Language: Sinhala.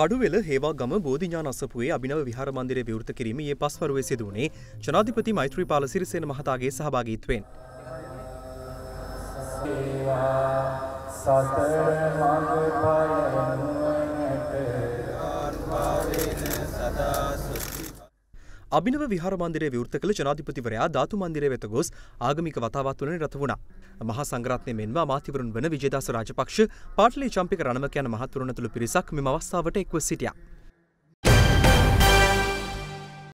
කඩුවෙල හේවාගම බෝධිඥාන අසපුවේ අභිනව විහාර මන්දිරය විවෘත කිරීම පස්වරුවේ සිදු වුණේ ජනාධිපති මෛත්‍රීපාල සිරිසේන මහතාගේ සහභාගීත්වයෙන්. අභිනව විහාර මන්දිරය විවෘත කළ ජනාධිපතිවරයා ධාතු මන්දිරය වෙත ගොස් ආගමික වතාවත් වන නිරත වුණා. මහා සංඝරත්නය මෙන්ම අමාත්‍යවරුන් වන විජේදාස රාජපක්ෂ පාටලී චම්පික රණමක යන මහත්වරුන් ඇතුළු පිරිසක් මෙම අවස්ථාවට එක්ව සිටියා.